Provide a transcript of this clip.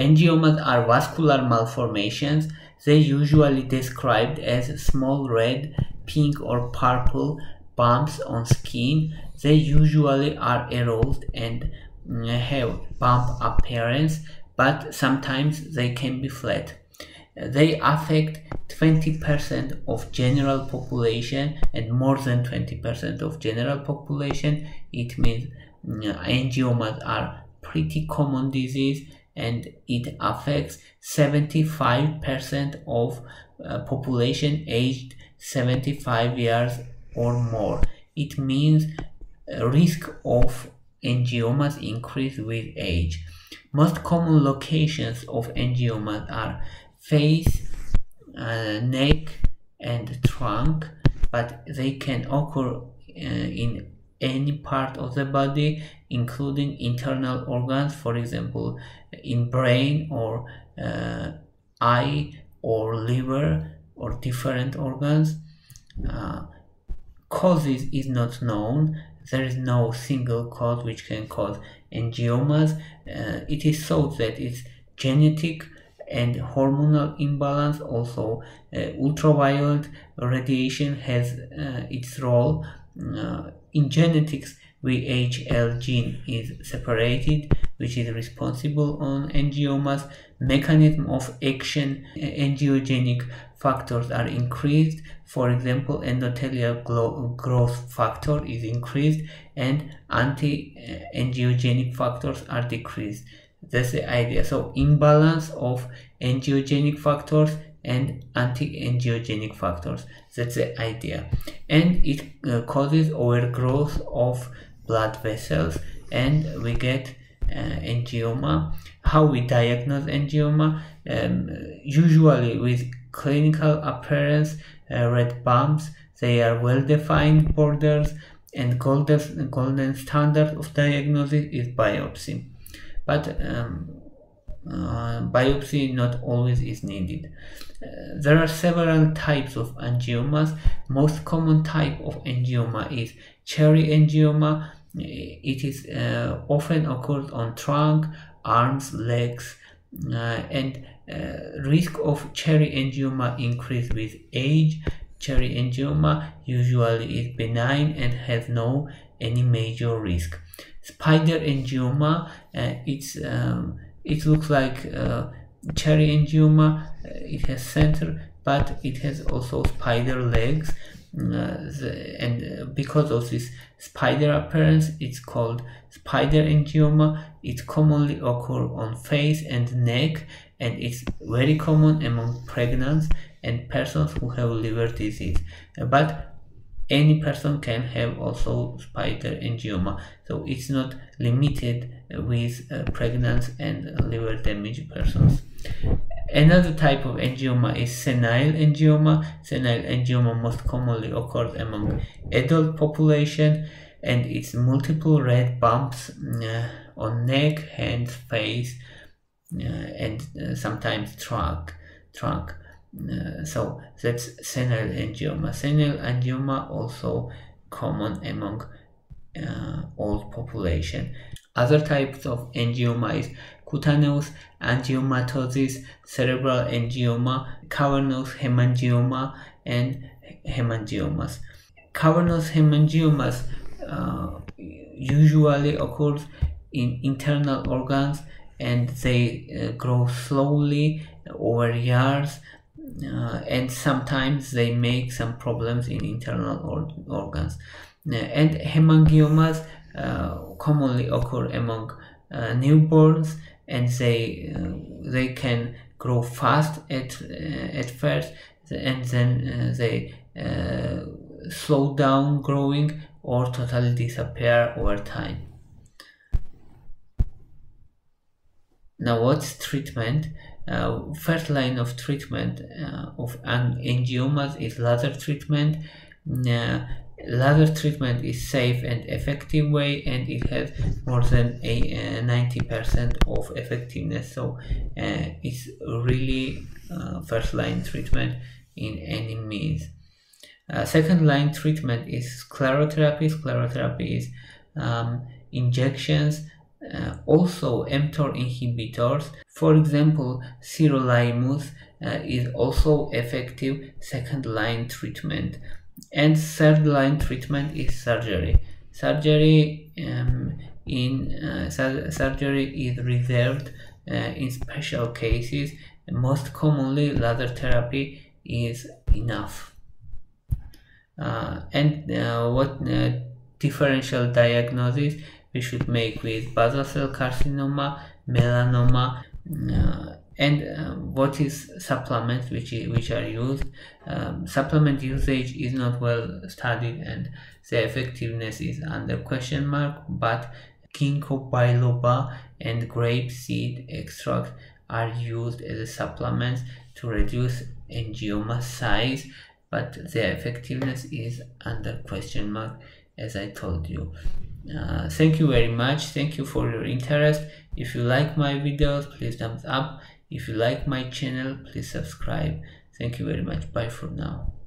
Angiomas are vascular malformations. They usually described as small red, pink or purple bumps on skin. They usually are erode and mm, have bump appearance, but sometimes they can be flat. They affect 20% of general population and more than 20% of general population. It means mm, angiomas are pretty common disease and it affects 75% of uh, population aged 75 years or more. It means risk of angiomas increase with age. Most common locations of angiomas are face, uh, neck, and trunk, but they can occur uh, in any part of the body, including internal organs, for example, in brain or uh, eye or liver or different organs. Uh, causes is not known. There is no single cause which can cause angiomas. Uh, it is thought that it's genetic and hormonal imbalance. Also, uh, ultraviolet radiation has uh, its role. Uh, in genetics, VHL gene is separated, which is responsible on angiomas. Mechanism of action, angiogenic factors are increased. For example, endothelial growth factor is increased and anti-angiogenic factors are decreased. That's the idea. So imbalance of angiogenic factors and anti-angiogenic factors. That's the idea. And it uh, causes overgrowth of blood vessels and we get uh, angioma. How we diagnose angioma? Um, usually with clinical appearance, uh, red bumps, they are well-defined borders and golden, golden standard of diagnosis is biopsy. But um, uh, biopsy not always is needed. Uh, there are several types of angiomas. Most common type of angioma is cherry angioma. It is uh, often occurs on trunk, arms, legs, uh, and uh, risk of cherry angioma increase with age. Cherry angioma usually is benign and has no any major risk. Spider angioma, uh, it's um, it looks like uh, cherry angioma. Uh, it has center, but it has also spider legs. Uh, the, and uh, because of this spider appearance, it's called spider angioma. It commonly occur on face and neck, and it's very common among pregnant and persons who have liver disease. but any person can have also spider angioma so it's not limited with uh, pregnant and liver damaged persons. Another type of angioma is senile angioma. Senile angioma most commonly occurs among adult population and it's multiple red bumps uh, on neck hands face uh, and uh, sometimes trunk trunk so that's senile angioma. Senile angioma also common among uh, old population. Other types of angioma is cutaneous angiomatosis, cerebral angioma, cavernous hemangioma, and hemangiomas. Cavernous hemangiomas uh, usually occurs in internal organs and they uh, grow slowly over years uh, and sometimes they make some problems in internal or organs. Uh, and hemangiomas uh, commonly occur among uh, newborns and they uh, they can grow fast at uh, at first and then they slow down growing or totally disappear over time. Now what's treatment? Uh, first line of treatment uh, of angiomas is laser treatment. Uh, laser treatment is safe and effective way and it has more than a 90% uh, of effectiveness so uh, it's really uh, first line treatment in any means second line treatment is sclerotherapy sclerotherapy is um, injections also mTOR inhibitors. For example, sirolimus uh, is also effective second line treatment and third line treatment is surgery. Surgery um, in uh, surgery is reserved uh, in special cases. Most commonly, laser therapy is enough. Uh, and uh, what uh, differential diagnosis we should make with basal cell carcinoma, melanoma, and um, what is supplements which which are used um, supplement usage is not well studied and the effectiveness is under question mark but ginkgo biloba and grape seed extract are used as supplements to reduce angioma size but their effectiveness is under question mark as i told you uh, thank you very much. Thank you for your interest. If you like my videos please thumbs up. If you like my channel please subscribe. Thank you very much. Bye for now